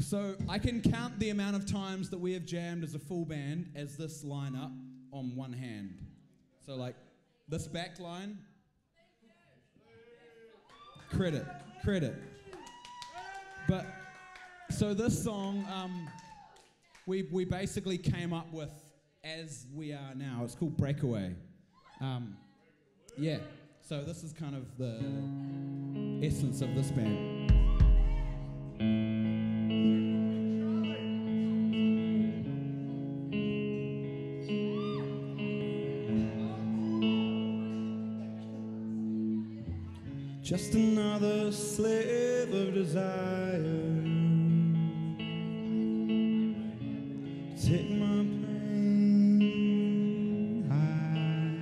So I can count the amount of times that we have jammed as a full band as this lineup on one hand. So like this back line. Credit, credit. But so this song, um, we we basically came up with as we are now. It's called Breakaway. Um, yeah. So this is kind of the essence of this band. Just another slave of desire. Take my higher.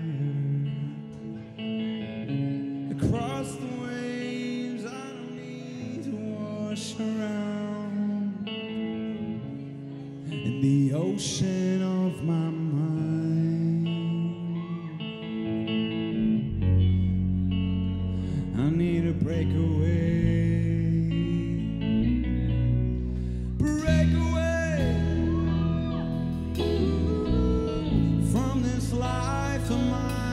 Across the waves, I don't need to wash around. In the ocean of my mind. I need a breakaway. Breakaway from this life of mine.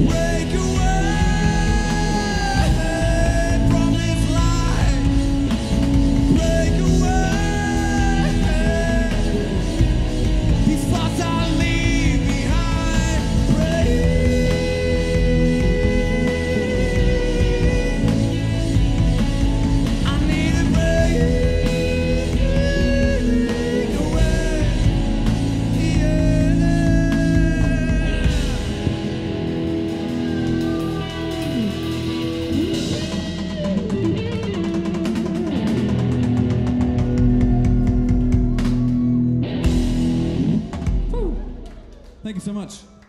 Yeah. Thank you so much.